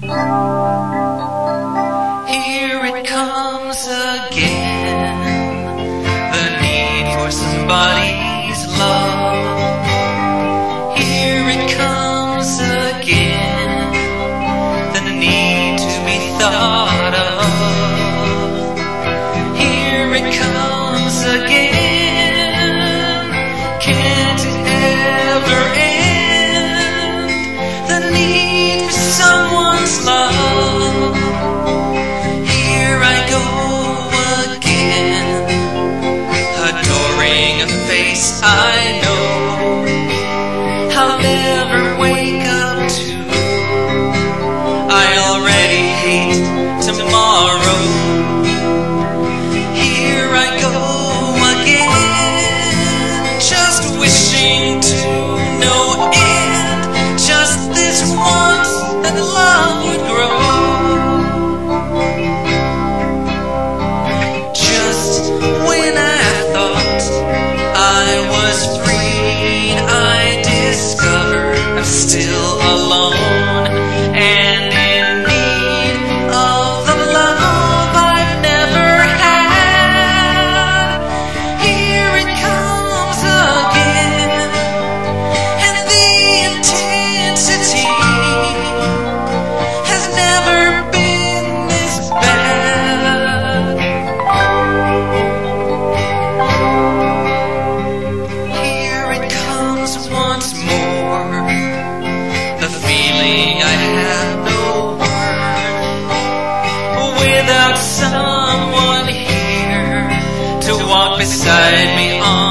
Here it comes again. The need for somebody's love. Here it comes again. The need to be thought still alone. beside me on